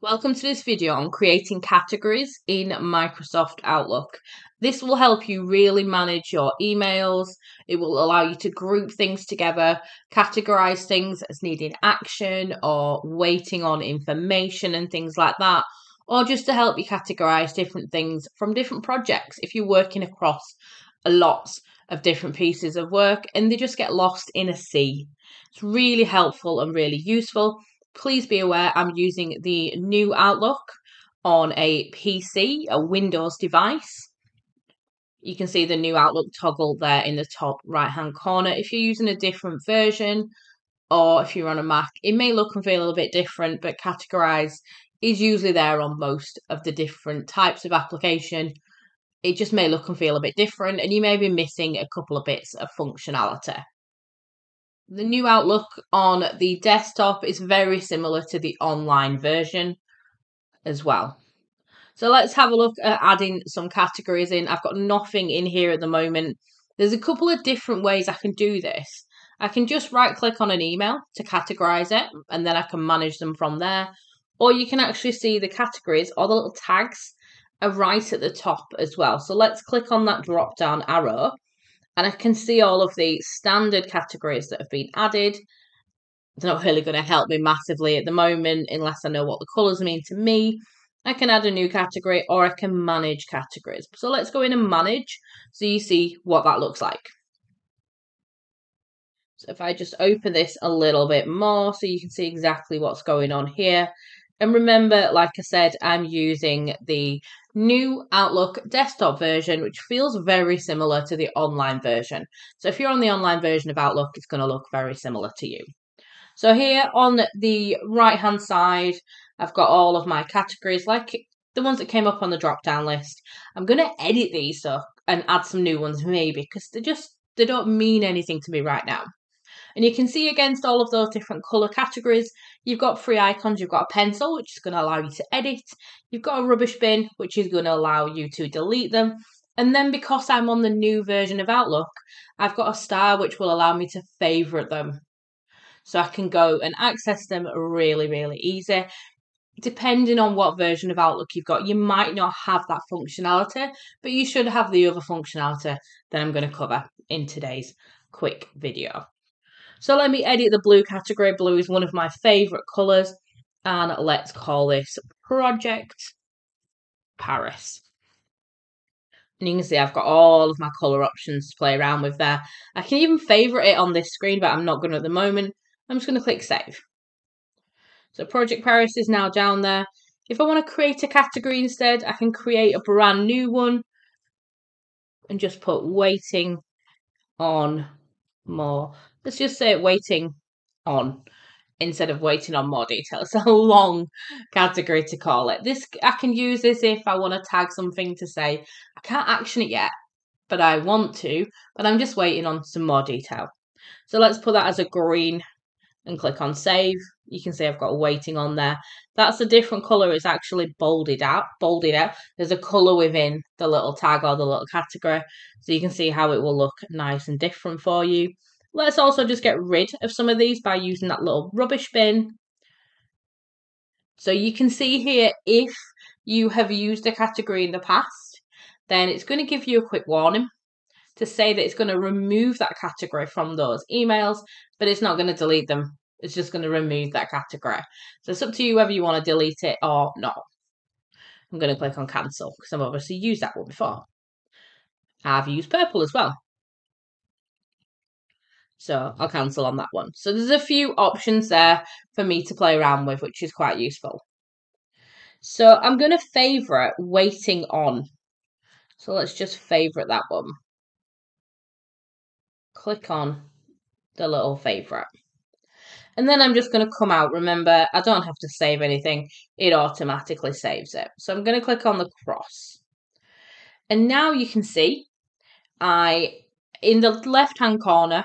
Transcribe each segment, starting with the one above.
Welcome to this video on creating categories in Microsoft Outlook. This will help you really manage your emails. It will allow you to group things together, categorize things as needing action or waiting on information and things like that, or just to help you categorize different things from different projects if you're working across a lot of different pieces of work and they just get lost in a sea. It's really helpful and really useful please be aware I'm using the new Outlook on a PC, a Windows device. You can see the new Outlook toggle there in the top right hand corner. If you're using a different version or if you're on a Mac, it may look and feel a little bit different, but categorize is usually there on most of the different types of application. It just may look and feel a bit different, and you may be missing a couple of bits of functionality. The new Outlook on the desktop is very similar to the online version as well. So let's have a look at adding some categories in. I've got nothing in here at the moment. There's a couple of different ways I can do this. I can just right click on an email to categorize it and then I can manage them from there. Or you can actually see the categories or the little tags are right at the top as well. So let's click on that drop down arrow and I can see all of the standard categories that have been added. They're not really going to help me massively at the moment unless I know what the colours mean to me. I can add a new category or I can manage categories. So let's go in and manage so you see what that looks like. So if I just open this a little bit more so you can see exactly what's going on here. And remember, like I said, I'm using the new Outlook desktop version, which feels very similar to the online version. So if you're on the online version of Outlook, it's going to look very similar to you. So here on the right hand side, I've got all of my categories, like the ones that came up on the drop down list. I'm going to edit these so and add some new ones maybe because they just they don't mean anything to me right now. And you can see against all of those different color categories, you've got three icons. You've got a pencil, which is going to allow you to edit. You've got a rubbish bin, which is going to allow you to delete them. And then because I'm on the new version of Outlook, I've got a star, which will allow me to favorite them. So I can go and access them really, really easy depending on what version of Outlook you've got, you might not have that functionality, but you should have the other functionality that I'm going to cover in today's quick video. So let me edit the blue category. Blue is one of my favourite colours. And let's call this Project Paris. And you can see I've got all of my colour options to play around with there. I can even favourite it on this screen, but I'm not going to at the moment. I'm just going to click Save. So Project Paris is now down there. If I want to create a category instead, I can create a brand new one and just put waiting on more let's just say waiting on instead of waiting on more detail. It's a long category to call it. This I can use this if I want to tag something to say I can't action it yet, but I want to, but I'm just waiting on some more detail. So let's put that as a green and click on save. You can see I've got waiting on there. That's a different color. It's actually bolded out. Bolded out. There's a color within the little tag or the little category, so you can see how it will look nice and different for you. Let's also just get rid of some of these by using that little rubbish bin. So you can see here if you have used a category in the past, then it's going to give you a quick warning to say that it's going to remove that category from those emails, but it's not going to delete them. It's just going to remove that category. So it's up to you whether you want to delete it or not. I'm going to click on cancel because I've obviously used that one before. I've used purple as well. So I'll cancel on that one. So there's a few options there for me to play around with, which is quite useful. So I'm going to favourite waiting on. So let's just favourite that one. Click on the little favourite. And then I'm just going to come out. Remember, I don't have to save anything. It automatically saves it. So I'm going to click on the cross. And now you can see I, in the left hand corner,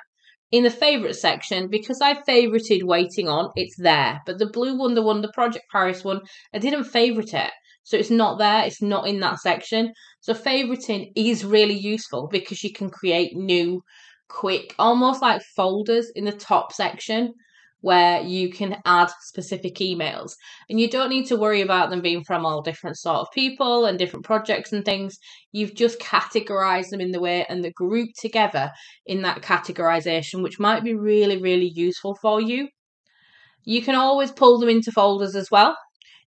in the favourite section, because I favorited Waiting On, it's there. But the blue one, the one, the Project Paris one, I didn't favourite it. So it's not there, it's not in that section. So favoriting is really useful because you can create new, quick, almost like folders in the top section where you can add specific emails. And you don't need to worry about them being from all different sort of people and different projects and things. You've just categorized them in the way and the group together in that categorization which might be really really useful for you. You can always pull them into folders as well.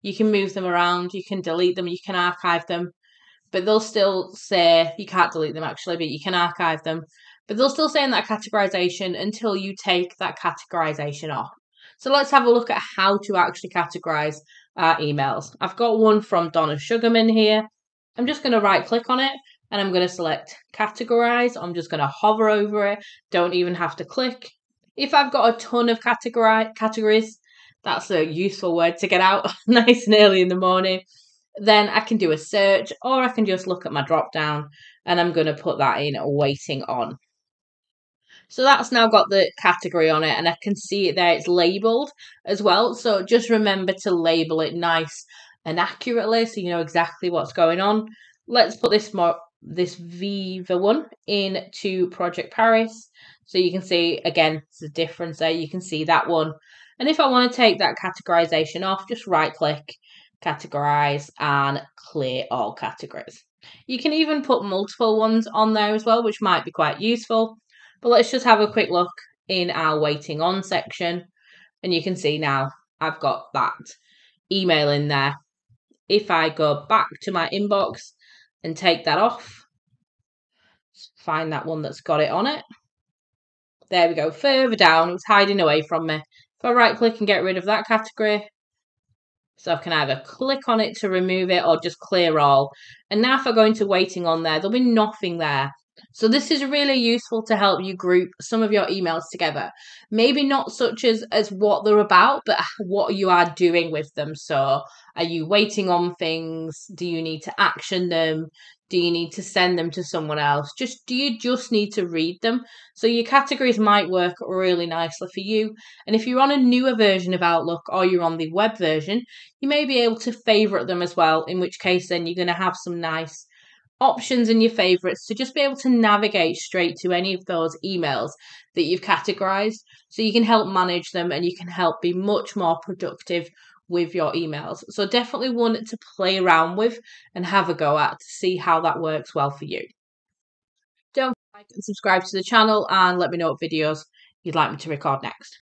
You can move them around. You can delete them. You can archive them. But they'll still say you can't delete them actually but you can archive them but they'll still stay in that categorization until you take that categorization off. So let's have a look at how to actually categorize our emails. I've got one from Donna Sugarman here. I'm just going to right click on it and I'm going to select categorize. I'm just going to hover over it. Don't even have to click. If I've got a ton of category categories, that's a useful word to get out nice and early in the morning. Then I can do a search or I can just look at my drop down and I'm going to put that in waiting on. So that's now got the category on it, and I can see it there. It's labeled as well. So just remember to label it nice and accurately so you know exactly what's going on. Let's put this more this Viva one into Project Paris. So you can see again the difference there. You can see that one. And if I want to take that categorization off, just right click, categorize, and clear all categories. You can even put multiple ones on there as well, which might be quite useful. But let's just have a quick look in our waiting on section. And you can see now I've got that email in there. If I go back to my inbox and take that off, find that one that's got it on it. There we go, further down, it's hiding away from me. If I right click and get rid of that category, so I can either click on it to remove it or just clear all. And now if I go into waiting on there, there'll be nothing there. So this is really useful to help you group some of your emails together. Maybe not such as as what they're about, but what you are doing with them. So are you waiting on things? Do you need to action them? Do you need to send them to someone else? Just do you just need to read them? So your categories might work really nicely for you. And if you're on a newer version of Outlook or you're on the web version, you may be able to favorite them as well, in which case then you're going to have some nice options in your favorites to just be able to navigate straight to any of those emails that you've categorized so you can help manage them and you can help be much more productive with your emails. So definitely one to play around with and have a go at to see how that works well for you. Don't like and subscribe to the channel and let me know what videos you'd like me to record next.